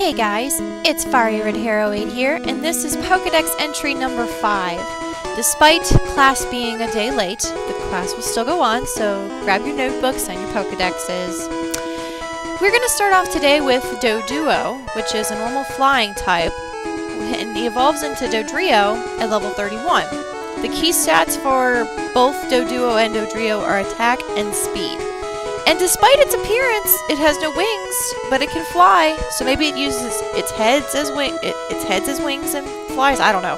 Hey guys, it's Fieryredhair08 here, and this is Pokedex entry number 5. Despite class being a day late, the class will still go on, so grab your notebooks and your Pokedexes. We're going to start off today with Doduo, which is a normal flying type, and evolves into Dodrio at level 31. The key stats for both Doduo and Dodrio are attack and speed. And despite its appearance, it has no wings, but it can fly. So maybe it uses its heads as wing, it, its heads as wings and flies. I don't know.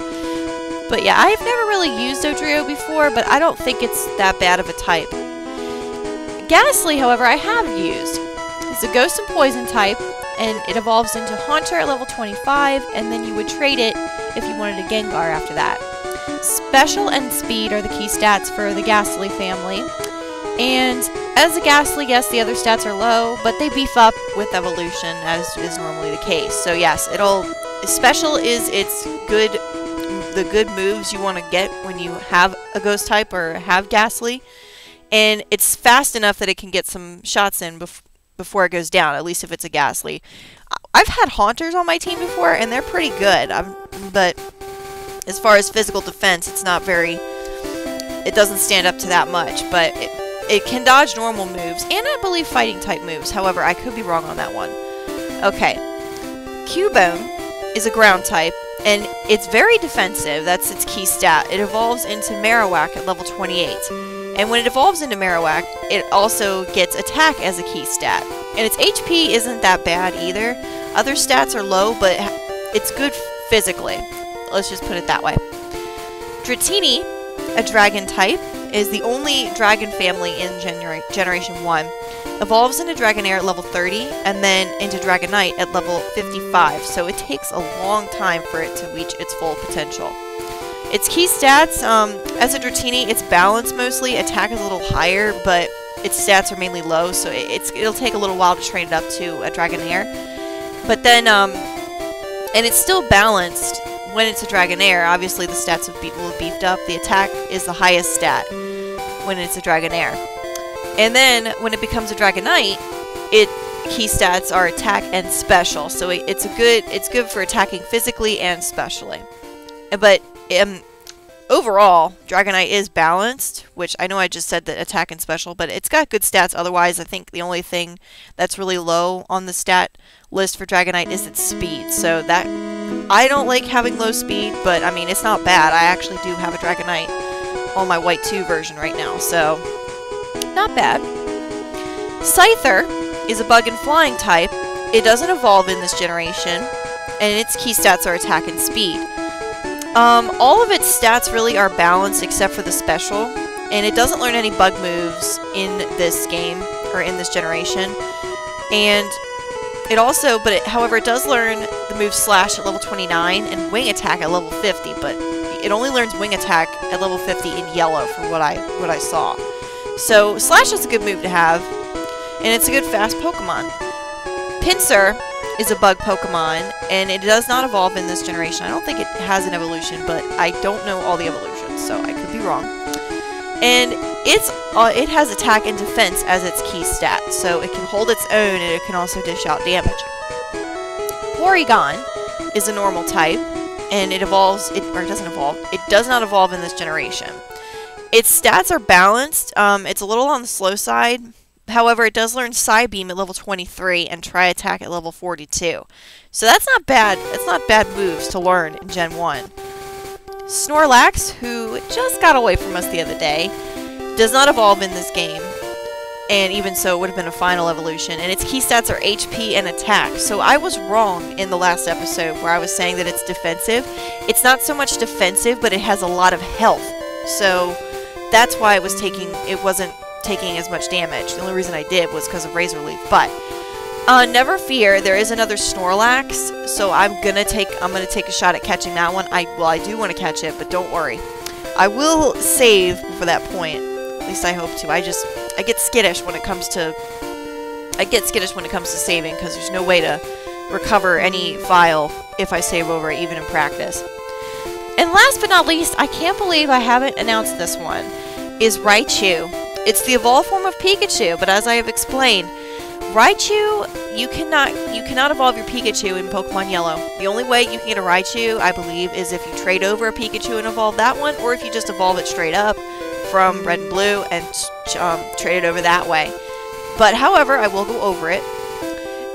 But yeah, I've never really used Dodrio before, but I don't think it's that bad of a type. Gastly, however, I have used. It's a ghost and poison type, and it evolves into Haunter at level 25, and then you would trade it if you wanted a Gengar after that. Special and speed are the key stats for the Gastly family. And as a Gastly, yes, the other stats are low, but they beef up with evolution, as is normally the case. So yes, it'll special is its good the good moves you want to get when you have a ghost type or have Gastly. And it's fast enough that it can get some shots in bef before it goes down, at least if it's a Gastly. I've had Haunters on my team before, and they're pretty good. I'm, but as far as physical defense, it's not very... It doesn't stand up to that much, but... It, it can dodge normal moves, and I believe fighting type moves. However, I could be wrong on that one. Okay. Cubone is a ground type, and it's very defensive. That's its key stat. It evolves into Marowak at level 28. And when it evolves into Marowak, it also gets attack as a key stat. And its HP isn't that bad either. Other stats are low, but it's good physically. Let's just put it that way. Dratini, a dragon type, is the only dragon family in Genera Generation 1. Evolves into Dragonair at level 30, and then into Dragonite at level 55, so it takes a long time for it to reach its full potential. Its key stats, um, as a Dratini, it's balanced mostly, attack is a little higher, but its stats are mainly low, so it's it'll take a little while to train it up to a Dragonair. But then, um, and it's still balanced when it's a Dragonair, obviously the stats will be, beefed up. The attack is the highest stat when it's a Dragonair. And then when it becomes a Dragonite, it key stats are attack and special. So it, it's a good it's good for attacking physically and specially. But um, overall, Dragonite is balanced, which I know I just said that attack and special, but it's got good stats. Otherwise, I think the only thing that's really low on the stat list for Dragonite is its speed. So that I don't like having low speed, but I mean, it's not bad. I actually do have a Dragonite on my White 2 version right now, so not bad. Scyther is a bug and flying type. It doesn't evolve in this generation, and its key stats are attack and speed. Um, all of its stats really are balanced except for the special, and it doesn't learn any bug moves in this game, or in this generation. And it also, but it, however, it does learn the move Slash at level 29 and Wing Attack at level 50, but it only learns Wing Attack at level 50 in yellow from what I what I saw. So Slash is a good move to have, and it's a good fast Pokemon. Pinsir is a bug Pokemon, and it does not evolve in this generation. I don't think it has an evolution, but I don't know all the evolutions, so I could be wrong. And it's uh, it has attack and defense as its key stat, so it can hold its own and it can also dish out damage. Porygon is a normal type, and it evolves, it, or it doesn't evolve, it does not evolve in this generation. Its stats are balanced, um, it's a little on the slow side, however it does learn Psybeam at level 23 and Tri Attack at level 42. So that's not bad, it's not bad moves to learn in Gen 1. Snorlax, who just got away from us the other day, does not evolve in this game, and even so, it would have been a final evolution, and its key stats are HP and attack. So I was wrong in the last episode where I was saying that it's defensive. It's not so much defensive, but it has a lot of health. So that's why it was taking, it wasn't taking as much damage. The only reason I did was because of Razor Leaf. But uh, never fear, there is another Snorlax, so I'm gonna take I'm gonna take a shot at catching that one. I well, I do want to catch it, but don't worry, I will save for that point. At least I hope to. I just I get skittish when it comes to I get skittish when it comes to saving because there's no way to recover any file if I save over it, even in practice. And last but not least, I can't believe I haven't announced this one, is Raichu. It's the evolved form of Pikachu, but as I have explained, Raichu, you cannot you cannot evolve your Pikachu in Pokemon Yellow. The only way you can get a Raichu, I believe, is if you trade over a Pikachu and evolve that one, or if you just evolve it straight up from Red and Blue and um, trade it over that way. But however, I will go over it.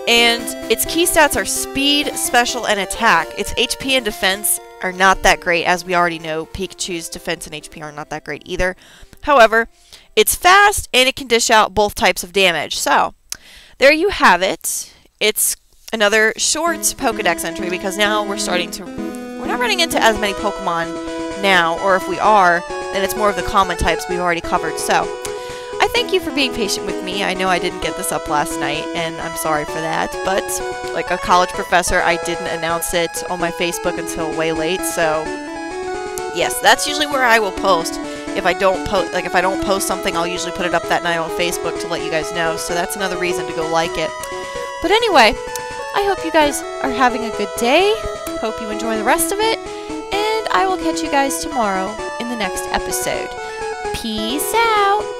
And its key stats are speed, special, and attack. Its HP and defense are not that great, as we already know. Pikachu's defense and HP are not that great either. However, it's fast and it can dish out both types of damage. So, there you have it. It's another short Pokedex entry because now we're starting to... We're not running into as many Pokemon now, or if we are, then it's more of the common types we've already covered. So, I thank you for being patient with me. I know I didn't get this up last night, and I'm sorry for that. But, like a college professor, I didn't announce it on my Facebook until way late, so... Yes, that's usually where I will post if I don't post, like if I don't post something, I'll usually put it up that night on Facebook to let you guys know. So that's another reason to go like it. But anyway, I hope you guys are having a good day. Hope you enjoy the rest of it. And I will catch you guys tomorrow next episode. Peace out.